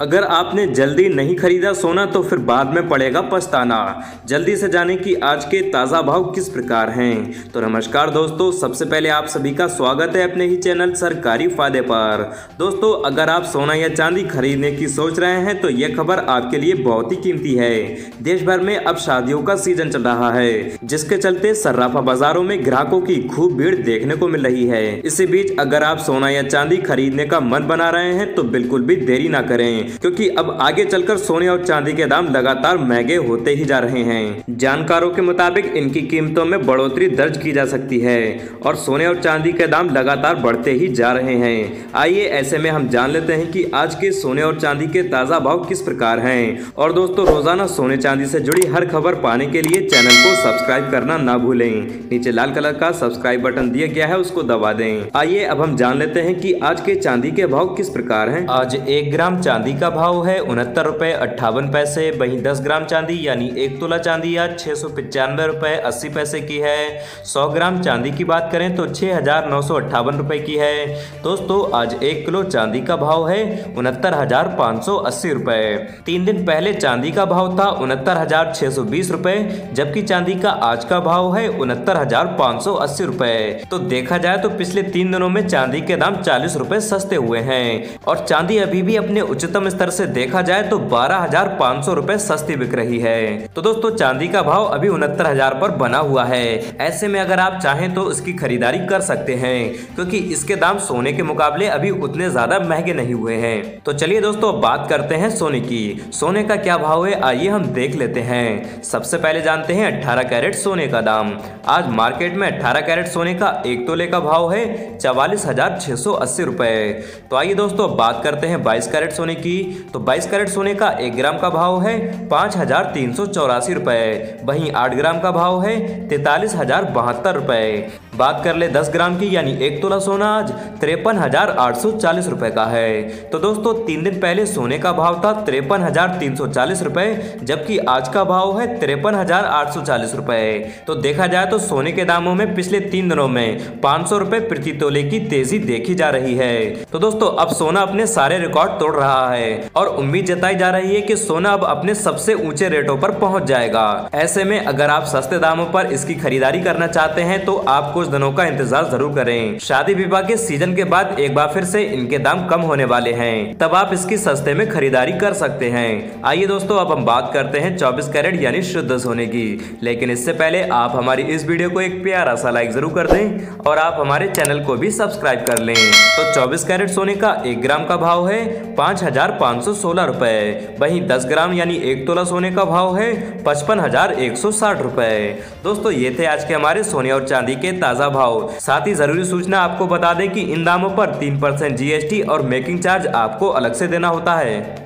अगर आपने जल्दी नहीं खरीदा सोना तो फिर बाद में पड़ेगा पछताना। जल्दी से जाने कि आज के ताज़ा भाव किस प्रकार हैं? तो नमस्कार दोस्तों, सबसे पहले आप सभी का स्वागत है अपने ही चैनल सरकारी फ़ायदे पर। दोस्तों, अगर आप सोना या चांदी खरीदने की सोच रहे हैं तो यह खबर आपके लिए बहुत ही कीमती है। देश भर में अब शादियों का सीज़न चल रहा है, जिसके चलते सर्राफा बाजारों में ग्राहकों की खूब भीड़ देखने को मिल रही है। इसी बीच, अगर आप सोना या चांदी खरीदने का मन बना रहे हैं तो बिल्कुल भी देरी ना करें। क्योंकि अब आगे चलकर सोने और चांदी के दाम लगातार महँगे होते ही जा रहे हैं। जानकारों के मुताबिक इनकी कीमतों में बढ़ोतरी दर्ज की जा सकती है और सोने और चांदी के दाम लगातार बढ़ते ही जा रहे हैं। आइए ऐसे में हम जान लेते हैं कि आज के सोने और चांदी के ताज़ा भाव किस प्रकार हैं। और दोस्तों, रोज़ाना सोने चांदी से जुड़ी हर खबर पाने के लिए चैनल को सब्सक्राइब करना ना भूलें। नीचे लाल कलर का सब्सक्राइब बटन दिया गया है, उसको दबा दें। आइए अब हम जान लेते हैं कि आज के चांदी के भाव किस प्रकार हैं। आज एक ग्राम चांदी का भाव है उनहत्तर रुपए अट्ठावन पैसे, वहीं दस ग्राम चांदी यानी एक तोला चांदी आज छह सौ पचानवे रुपए अस्सी पैसे की है। सौ ग्राम चांदी की बात करें तो छह हज़ार नौ सौ अट्ठावन रुपए की है। दोस्तों, आज एक किलो चांदी का भाव है उनहत्तर हज़ार पाँच सौ अस्सी रुपए तीन दिन पहले चांदी का भाव था उनहत्तर हज़ार छह सौ बीस रुपए जबकि चांदी का आज का भाव है उनहत्तर हज़ार पाँच सौ अस्सी रुपए तो देखा जाए तो पिछले तीन दिनों में चांदी के दाम चालीस रुपए सस्ते हुए हैं, और चांदी अभी भी अपने उच्चतम स्तर से देखा जाए तो बारह हज़ार पाँच सौ रूपए सस्ती बिक रही है। तो दोस्तों, चांदी का भाव अभी उनहत्तर हज़ार पर बना हुआ है। ऐसे में अगर आप चाहें तो इसकी खरीदारी कर सकते हैं, क्योंकि इसके दाम सोने के मुकाबले अभी उतने ज़्यादा महँगे नहीं हुए हैं। तो चलिए दोस्तों बात करते हैं सोने की। सोने का क्या भाव है, आइए हम देख लेते हैं। सबसे पहले जानते हैं अट्ठारह कैरेट सोने का दाम। आज मार्केट में अट्ठारह कैरेट सोने का एक तोले का भाव है, चवालीस हज़ार छह सौ अस्सी रुपए। तो आइए दोस्तों बात करते हैं बाईस कैरेट सोने की। तो 22 कैरेट सोने का एक ग्राम का भाव है पाँच हज़ार तीन सौ चौरासी रुपए वहीं आठ ग्राम का भाव है तैतालीस हज़ार बहत्तर रुपए बात कर ले 10 ग्राम की, यानी एक तोला सोना आज तिरपन हज़ार आठ सौ चालीस रुपए का है। तो दोस्तों, तीन दिन पहले सोने का भाव था तिरपन हज़ार तीन सौ चालीस रुपए, जबकि आज का भाव है तिरपन हज़ार आठ सौ चालीस रुपए। तो देखा जाए तो सोने के दामों में पिछले तीन दिनों में पाँच सौ रुपए प्रति तोले की तेज़ी देखी जा रही है। तो दोस्तों, अब सोना अपने सारे रिकॉर्ड तोड़ रहा है और उम्मीद जताई जा रही है कि सोना अब अपने सबसे ऊँचे रेटों पर पहुँच जाएगा। ऐसे में अगर आप सस्ते दामों पर इसकी खरीदारी करना चाहते हैं तो आप कुछ दिनों का इंतज़ार ज़रूर करें। शादी विवाह के सीज़न के बाद एक बार फिर से इनके दाम कम होने वाले हैं। तब आप इसकी सस्ते में खरीदारी कर सकते हैं। आइए दोस्तों, अब हम बात करते हैं चौबीस कैरेट यानी शुद्ध सोने की। लेकिन इससे पहले आप हमारी इस वीडियो को एक प्यारा सा लाइक ज़रूर कर दें और आप हमारे चैनल को भी सब्सक्राइब कर लें। तो चौबीस कैरेट सोने का एक ग्राम का भाव है पाँच हज़ार पाँच सौ सोलह रुपए। वहीं 10 ग्राम यानी एक तोला सोने का भाव है पचपन हज़ार एक सौ साठ रुपए। दोस्तों, ये थे आज के हमारे सोने और चांदी के ताज़ा भाव। साथ ही ज़रूरी सूचना आपको बता दें कि इन दामों पर तीन परसेंट जीएसटी और मेकिंग चार्ज आपको अलग से देना होता है।